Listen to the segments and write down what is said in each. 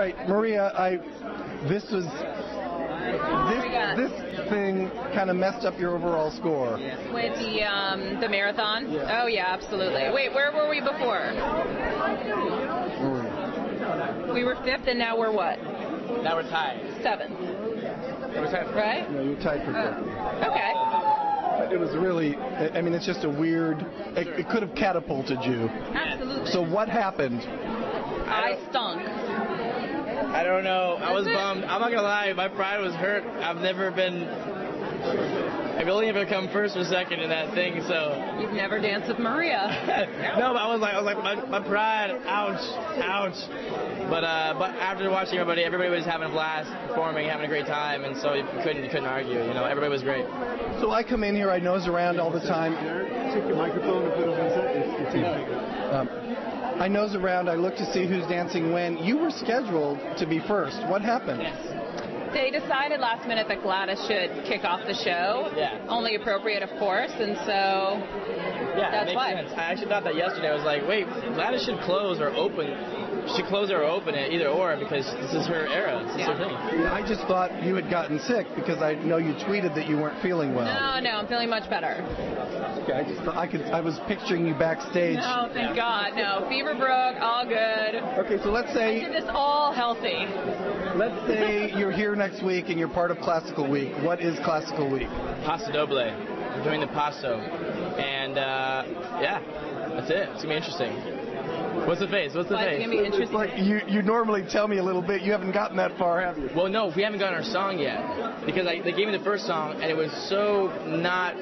Right, Maria, I this was this this thing kind of messed up your overall score. With the um, the marathon? Yeah. Oh yeah, absolutely. Wait, where were we before? We were fifth, and now we're what? Now we're tied. Seventh, We're tied. right? No, you're tied for fifth. Okay. It was really, I I mean, it's just a weird. It, it could have catapulted you. Absolutely. So what happened? I stunk. I don't know. I was bummed. I'm not gonna lie. My pride was hurt. I've never been. I've only ever come first or second in that thing. So You've never danced with Maria. no, but I was like, I was like, my, my pride. Ouch, ouch. But uh, but after watching everybody, everybody was having a blast, performing, having a great time, and so you couldn't you couldn't argue. You know, everybody was great. So I come in here, I nose around all the time. Take your microphone and put it on set. It's, it's. Um, I nose around, I look to see who's dancing when. You were scheduled to be first. What happened? They decided last minute that Gladys should kick off the show. Yeah. Only appropriate, of course, and so Yeah, That's why. sense. I actually thought that yesterday. I was like, wait, Gladys should close or open. She should close or open it, either or, because this is her era. This is her thing. I just thought you had gotten sick because I know you tweeted that you weren't feeling well. no, no, I'm feeling much better. Okay, I just thought I could. I was picturing you backstage. No, thank God, no. Fever broke, all good. Okay, so let's say I Did say this all healthy. let's say you're here next week and you're part of Classical Week. What is Classical Week? Paso doble. We're doing the paso, and uh, yeah, that's it. It's gonna be interesting. What's the face? What's the Well, it's face? gonna be It's interesting. like you you normally tell me a little bit. You haven't gotten that far, have you? Well, no, we haven't gotten our song yet because I, they gave me the first song and it was so not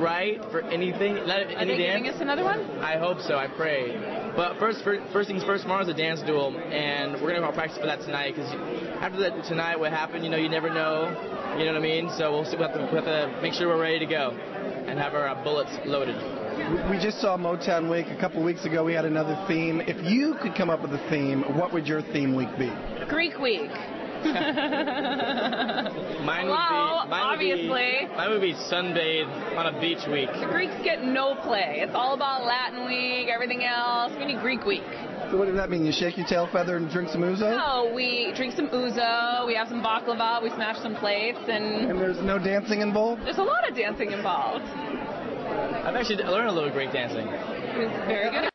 right for anything. Not Are they dance. giving us another one? I hope so. I pray. But first, first, first things first. Tomorrow's a dance duel, and we're gonna go practice for that tonight. Because after that tonight, what happened? You know, you never know. You know what I mean? So we'll see. We have to, we have to make sure we're ready to go and have our uh, bullets loaded. We- We just saw Motown Week a couple weeks ago. We had another theme. If you could come up with a theme, what would your theme week be? Greek week. Mine would Well, be. Mine would be- obviously. mine would be sunbathe on a beach week. The Greeks get no play. It's all about Latin week, everything else. We need Greek week. So what does that mean? You shake your tail feather and drink some ouzo? No, we drink some ouzo, we have some baklava, we smash some plates, and And there's no dancing involved? there's a lot of dancing involved. I've actually learned a little Greek dancing. It was very good.